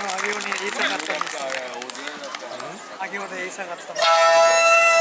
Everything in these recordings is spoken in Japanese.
あげおに言いたかったんです。よあげおで言いたかったんです。30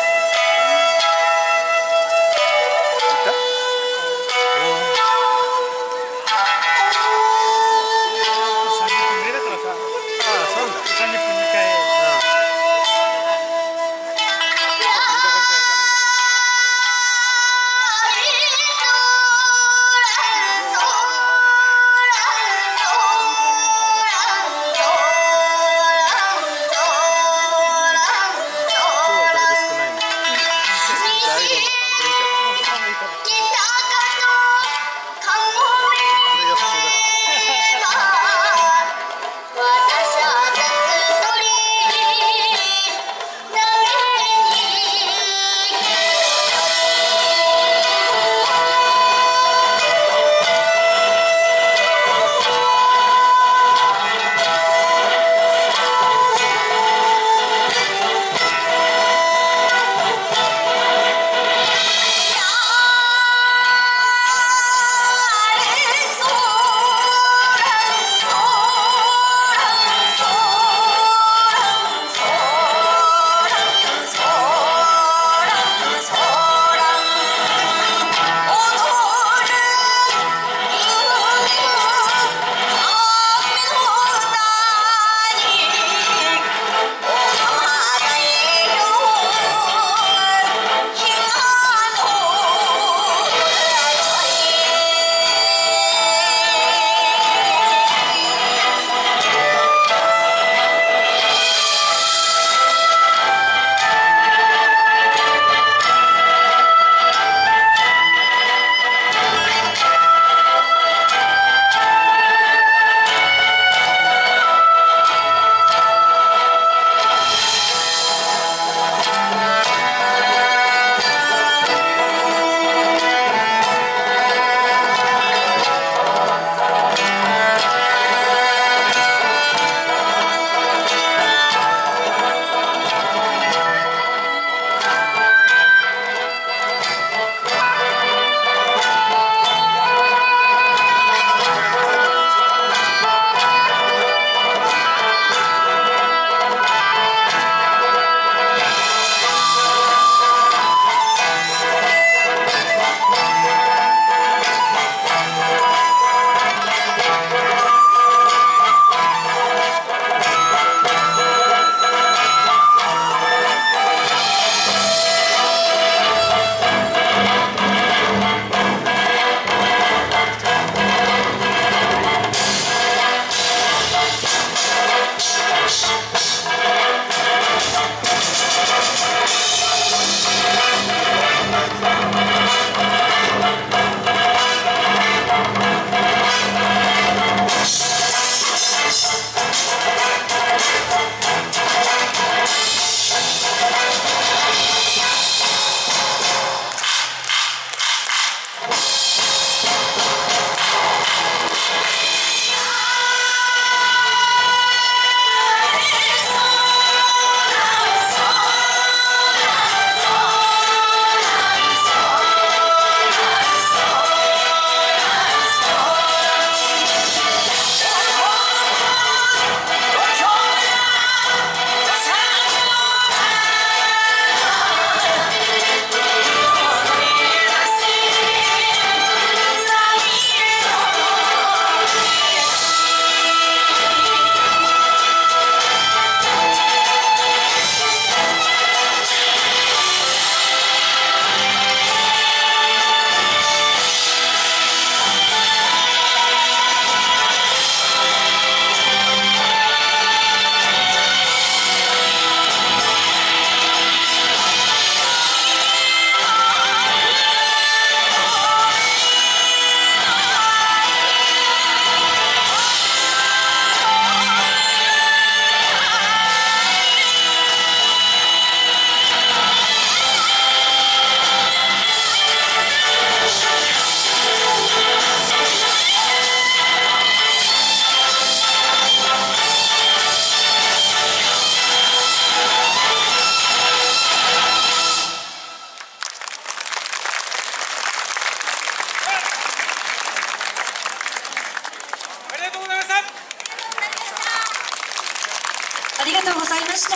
ありがとうございました。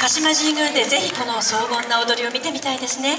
鹿島神宮でぜひこの荘厳な踊りを見てみたいですね。